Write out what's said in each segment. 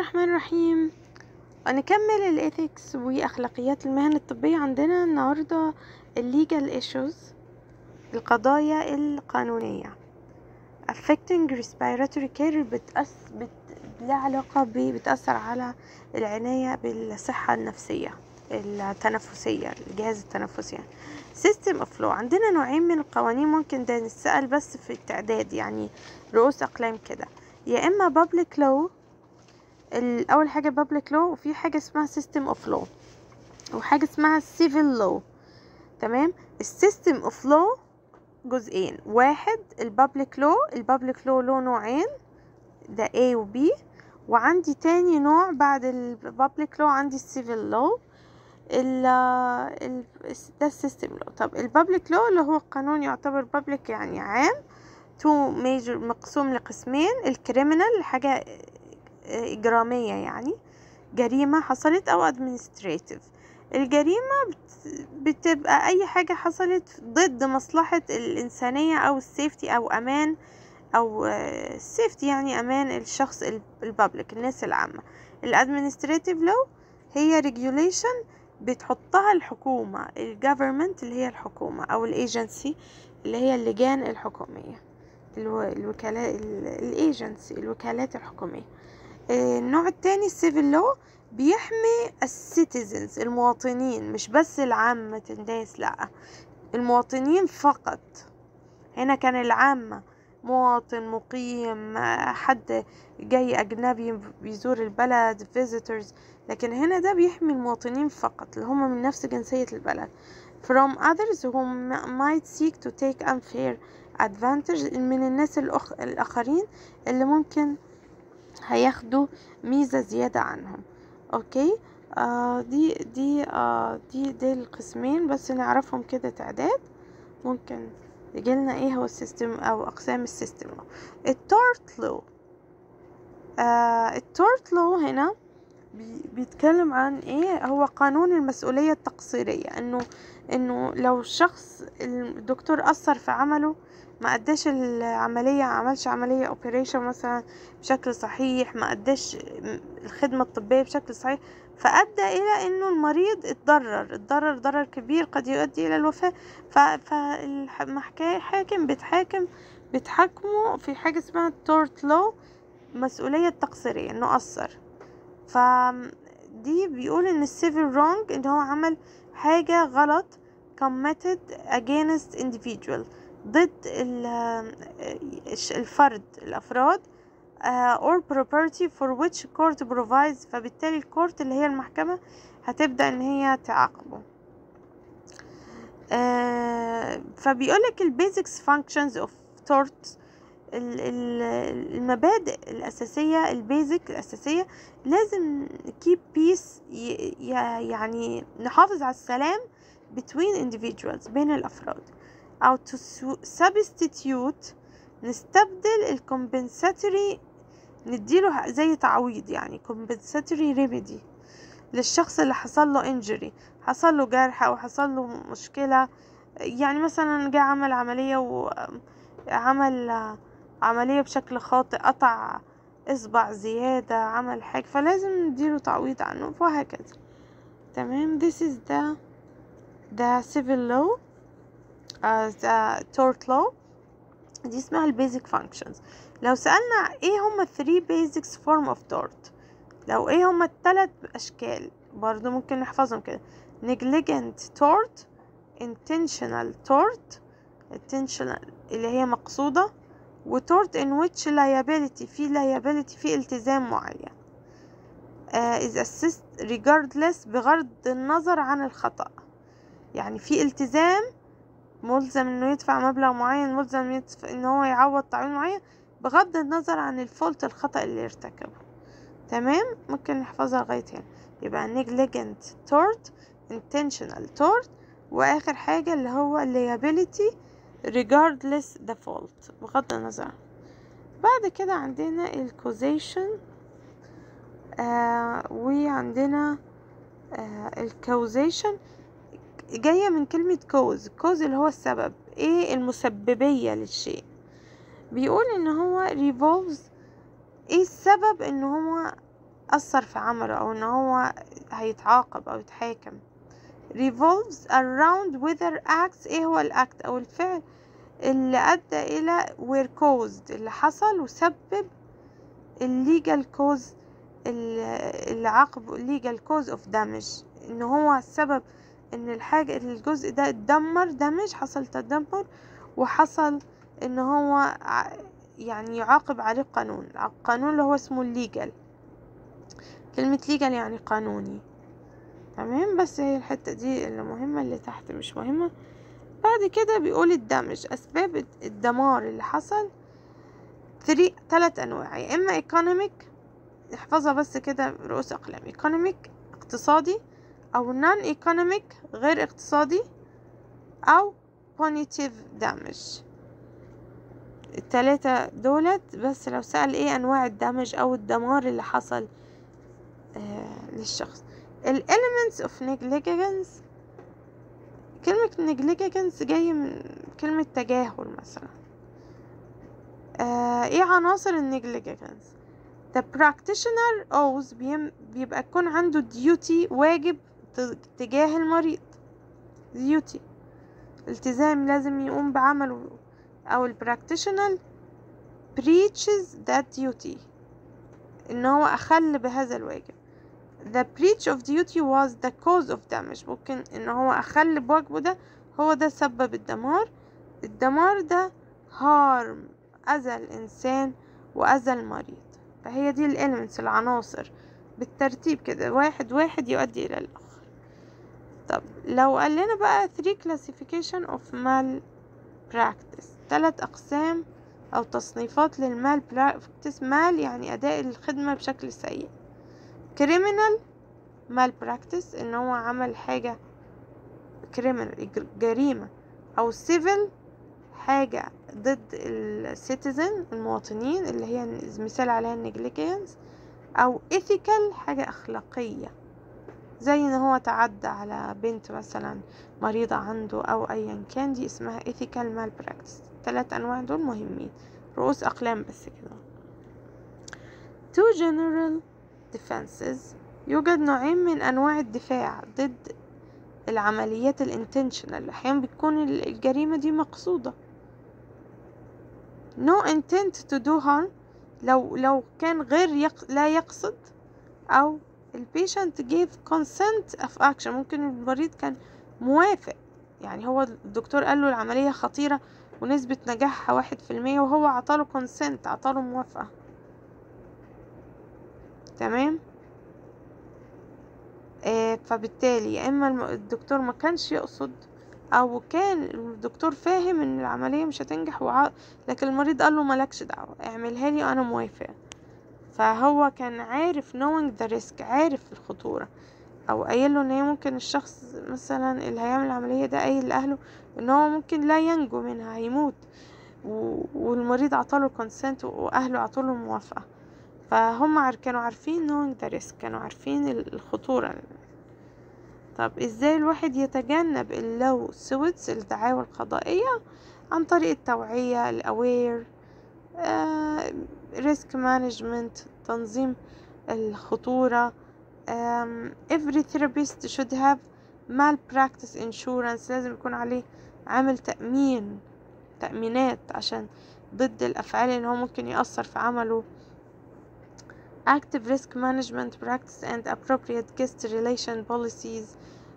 الرحمن الرحيم. نكمل الإيثكس وأخلاقيات المهن الطبية عندنا النهاردة الليجال issues القضايا القانونية. Affecting respiratory care بتأس بت... لها علاقة ب... بتأثر على العناية بالصحة النفسية التنفسية الجهاز التنفسي. يعني. system of law. عندنا نوعين من القوانين ممكن ده نسأل بس في التعداد يعني رؤوس أقلام كده. يا إما public law أول حاجة public law وفي حاجة اسمها system of law. وحاجة اسمها civil law. تمام؟ ال system of law جزئين. واحد ال public law ال public law له نوعين ده A و B. وعندي تاني نوع بعد ال public law عندي ال civil law ال ال ده ال system law طب ال public law اللي هو القانون يعتبر public يعني عام two major مقسوم لقسمين. ال criminal حاجة إجرامية يعني جريمة حصلت أو administrative. الجريمة بت- بتبقى أي حاجة حصلت ضد مصلحة الإنسانية أو ال safety أو أمان أو ال safety يعني أمان الشخص ال public الناس العامة. ال administrative law هي regulation بتحطها الحكومة ال government اللي هي الحكومة أو الايجنسي اللي هي اللجان الحكومية الو- الوكلاء الايجنسي الوكالات الحكومية. النوع التاني ال civil law بيحمي ال citizens المواطنين مش بس العامة الناس لأ المواطنين فقط. هنا كان العامة مواطن مقيم آه، حد جاي أجنبي بيزور البلد visitors لكن هنا ده بيحمي المواطنين فقط اللي هم من نفس جنسية البلد. From others who might seek to take unfair advantage من الناس الأخ... الآخرين اللي ممكن هياخدوا ميزة زيادة عنهم. أوكي؟ آه دي دي آه دي دي القسمين بس نعرفهم كده تعداد. ممكن يجيلنا إيه هو ال system أو أقسام ال system؟ ال tort law آه ال tort law هنا بيتكلم عن إيه؟ هو قانون المسؤولية التقصيرية إنه إنه لو شخص الدكتور أثر في عمله ما أداش العملية عملش عملية اوبريشن مثلا بشكل صحيح ما أداش الخدمة الطبية بشكل صحيح فأدى إلى إنه المريض اتضرر اتضرر ضرر كبير قد يؤدي إلى الوفاة. فالحاكم بيتحاكم بيتحاكموا في حاجة اسمها تورت لو مسؤولية تقصيرية إنه أثر فدي بيقول إن ال civil wrong إن هو عمل حاجة غلط committed against individual ضد ال- الفرد الأفراد uh, or property for which court provides فبالتالي ال court اللي هي المحكمة هتبدأ إن هي تعاقبه. آه فبيقولك ال basics functions of tort المبادئ الأساسية البيزك الأساسية لازم keep peace يعني نحافظ على السلام between individuals بين الأفراد. أو to su- substitute نستبدل ال compensatory نديله زي تعويض يعني compensatory remedy للشخص اللي حصل له injury حصل له جرح أو حصل له مشكلة. يعني مثلا جه عمل عملية وعمل عملية بشكل خاطئ قطع إصبع زيادة عمل حاجة فلازم نديله تعويض عنه وهكذا. تمام؟ This is the the civil law uh, the tort law. دي اسمها البيزك functions. لو سألنا إيه هما three basics form of tort لو إيه هما التلات أشكال برضو ممكن نحفظهم كده. Negligent tort intentional tort intentional اللي هي مقصودة. و tort in which liability في liability في التزام معين. uh, is assist regardless بغض النظر عن الخطأ. يعني في التزام ملزم إنه يدفع مبلغ معين ملزم يدفع إن هو يعوض تعويض معين بغض النظر عن الفولت الخطأ اللي ارتكبه. تمام؟ ممكن نحفظها لغاية هنا. يبقى negligent tort intentional tort وآخر حاجة اللي هو liability regardless the fault بغض النظر. بعد كده عندنا ال causation آه وعندنا آه ال causation جاية من كلمة cause cause اللي هو السبب إيه المسببية للشيء؟ بيقول إن هو revolves إيه السبب إن هو أثر في عمله أو إن هو هيتعاقب أو يتحاكم؟ Revolves around whether acts إيه هو الأكت أو الفعل اللي أدى إلى were caused اللي حصل وسبب illegal cause اللي عاقب legal cause of damage. إن هو السبب إن الحاجة الجزء ده اتدمر دمج حصل تدمر وحصل إن هو يعني يعاقب عليه قانون. القانون اللي هو اسمه ال legal كلمة legal يعني قانوني. تمام؟ بس هي الحتة دي اللي مهمة اللي تحت مش مهمة. بعد كده بيقول ال damage أسباب الدمار اللي حصل. three تلات أنواع يا إما economic احفظها بس كده رؤوس أقلام economic اقتصادي أو non economic غير اقتصادي أو punitive damage. التلاتة دولت بس لو سأل إيه أنواع الدمج أو الدمار اللي حصل آه للشخص. ال elements of negligence. كلمة negligence جاي من كلمة تجاهل مثلا. آه إيه عناصر ال negligence the practitioner owes بيبقى يكون عنده duty واجب تجاه المريض. duty. التزام لازم يقوم بعمله. أو ال practitioner breaches that duty. إن هو أخل بهذا الواجب. The breach of duty was the cause of damage. ممكن إن هو أخل بواجبه ده هو ده سبب الدمار. الدمار ده harm أذى الإنسان وأذى المريض فهي دي الاليمنتس العناصر. بالترتيب كده واحد واحد يؤدي إلى الآخر. طب لو قال لنا بقى three classification of malpractice. تلات أقسام أو تصنيفات لل malpractice mal يعني أداء الخدمة بشكل سيء. Criminal malpractice إن هو عمل حاجة criminal جريمة أو civil حاجة ضد ال citizen المواطنين اللي هي مثال عليها ال negligence أو ethical حاجة أخلاقية. زي إن هو تعدى على بنت مثلا مريضة عنده أو ايا كان دي اسمها ethical malpractice. ثلاث أنواع دول مهمين. رؤوس أقلام بس كده. Two general defenses يوجد نوعين من أنواع الدفاع ضد العمليات ال intentional أحيانا بتكون الجريمة دي مقصودة. No intent to do harm. لو لو كان غير يق... لا يقصد أو ال patient give consent of action. ممكن المريض كان موافق. يعني هو الدكتور قال له العملية خطيرة ونسبة نجاحها واحد في المية وهو عطاله consent عطاله موافقة. تمام؟ آه فبالتالي يا إما الدكتور ما كانش يقصد أو كان الدكتور فاهم إن العملية مش هتنجح وع... لكن المريض قال له مالكش دعوة اعملها لي وأنا موافق فهو كان عارف knowing the risk عارف الخطورة. أو قايل له إن هي ممكن الشخص مثلا اللي هيعمل العملية ده قايل لأهله إن هو ممكن لا ينجو منها هيموت. والمريض عطاله consent وأهله عطوله الموافقة فهم كانوا عارفين knowing the كانوا عارفين الخطورة. طب إزاي الواحد يتجنب ال lawsuits الدعاوى القضائية عن طريق التوعية ال aware risk management تنظيم الخطورة every therapist should have malpractice insurance. لازم يكون عليه عامل تأمين تأمينات عشان ضد الأفعال اللي هو ممكن يأثر في عمله. Active risk management practice and appropriate guest relation policies.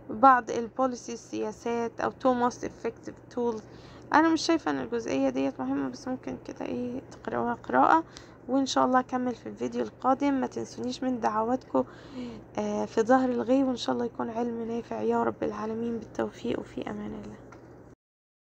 بعض البوليسي السياسات أو two most effective tools. أنا مش شايفة أن الجزئية ديت مهمة بس ممكن كده إيه تقرأوها قراءة. وإن شاء الله أكمل في الفيديو القادم. ما تنسونيش من دعواتكم آه في ظهر الغيب. وإن شاء الله يكون علم نافع. يا رب العالمين بالتوفيق وفي أمان الله.